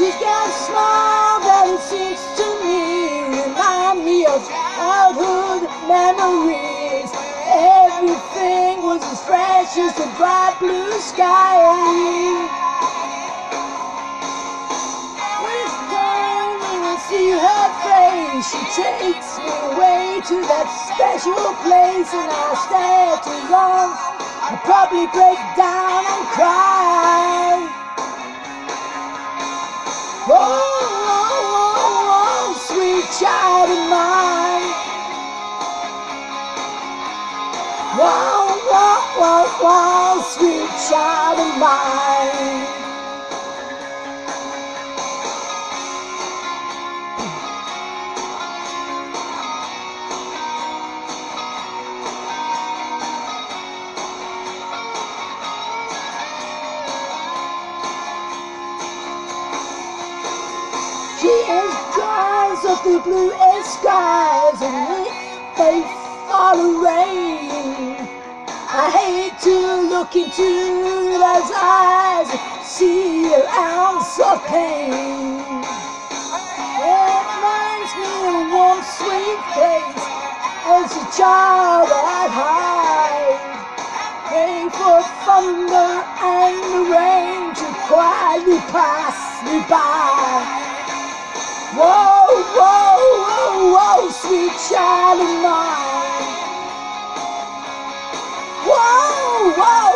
She's got a smile that it seems to me Remind me of childhood memories. Everything was as fresh as the bright blue sky. See her face. She takes me away to that special place And I stare too long. I'll probably break down and cry. Wow, wow, wow, wow, sweet child of mine. She is drawings of the bluest skies and with they fall rain. I hate to look into those eyes see an ounce of pain. It reminds me of warm, sweet face as a child at high. Praying for thunder and the rain to quietly pass me by. Whoa, whoa,